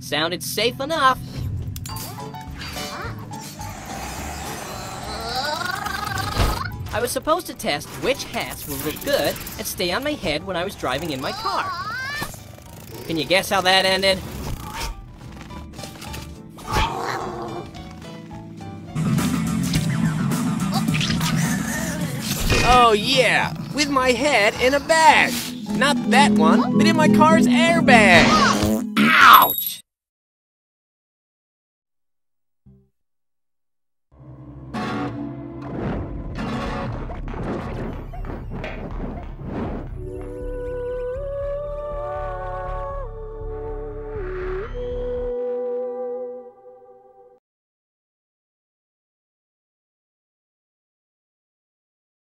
Sounded safe enough. I was supposed to test which hats would look good and stay on my head when I was driving in my car. Can you guess how that ended? Oh yeah, with my head in a bag. Not that one, but in my car's airbag.